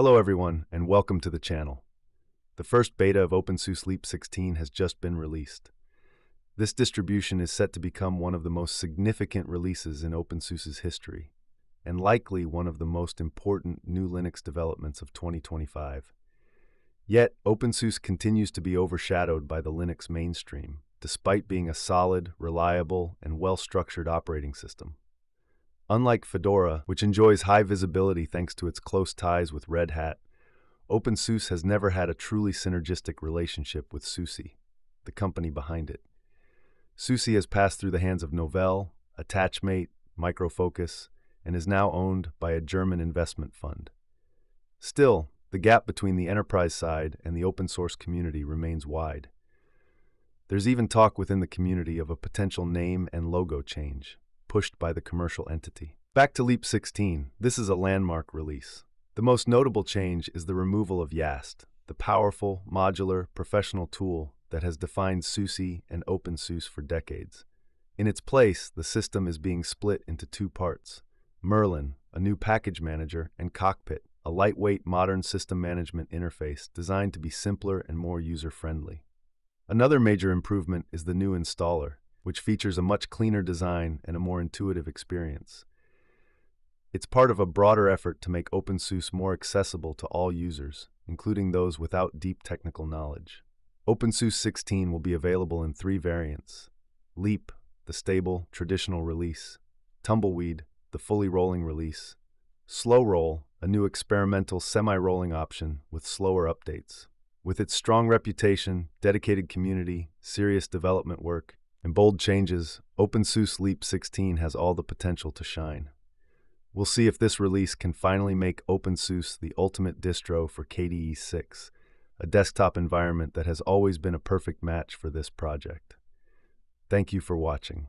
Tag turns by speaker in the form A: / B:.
A: Hello everyone, and welcome to the channel. The first beta of OpenSUSE Leap 16 has just been released. This distribution is set to become one of the most significant releases in OpenSUSE's history, and likely one of the most important new Linux developments of 2025. Yet, OpenSUSE continues to be overshadowed by the Linux mainstream, despite being a solid, reliable, and well-structured operating system. Unlike Fedora, which enjoys high visibility thanks to its close ties with Red Hat, OpenSUSE has never had a truly synergistic relationship with SUSE, the company behind it. SUSE has passed through the hands of Novell, Attachmate, Micro Focus, and is now owned by a German investment fund. Still, the gap between the enterprise side and the open source community remains wide. There's even talk within the community of a potential name and logo change, pushed by the commercial entity. Back to Leap 16, this is a landmark release. The most notable change is the removal of YaST, the powerful, modular, professional tool that has defined SUSE and OpenSUSE for decades. In its place, the system is being split into two parts. Myrlyn, a new package manager, and Cockpit, a lightweight modern system management interface designed to be simpler and more user-friendly. Another major improvement is the new installer, which features a much cleaner design and a more intuitive experience. It's part of a broader effort to make OpenSUSE more accessible to all users, including those without deep technical knowledge. OpenSUSE 16 will be available in three variants Leap, the stable, traditional release, Tumbleweed, the fully rolling release, Slow Roll, a new experimental semi rolling option with slower updates. With its strong reputation, dedicated community, serious development work, and bold changes, OpenSUSE Leap 16 has all the potential to shine. We'll see if this release can finally make OpenSUSE the ultimate distro for KDE 6, a desktop environment that has always been a perfect match for this project. Thank you for watching.